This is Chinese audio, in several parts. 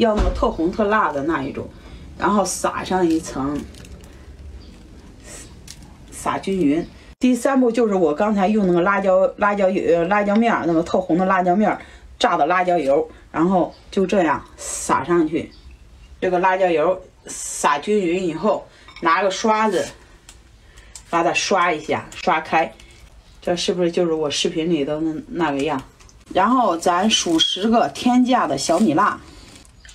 要那个特红特辣的那一种，然后撒上一层，撒均匀。第三步就是我刚才用那个辣椒辣椒油辣椒面，那个特红的辣椒面炸的辣椒油，然后就这样撒上去。这个辣椒油撒均匀以后，拿个刷子把它刷一下，刷开。这是不是就是我视频里的那那个样？然后咱数十个天价的小米辣，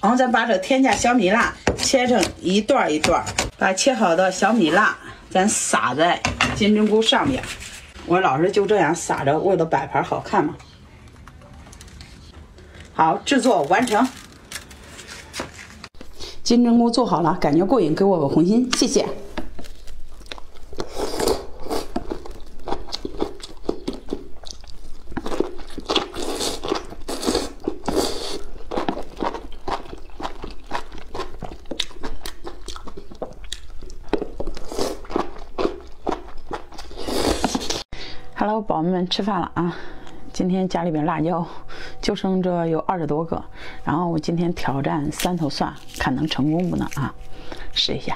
然后咱把这天价小米辣切成一段一段，把切好的小米辣咱撒在金针菇上面。我老是就这样撒着，为了摆盘好看嘛。好，制作完成。金针菇做好了，感觉过瘾，给我个红心，谢谢。Hello，宝贝们，吃饭了啊！今天家里边辣椒就剩这有二十多个，然后我今天挑战三头蒜，看能成功不能啊？试一下。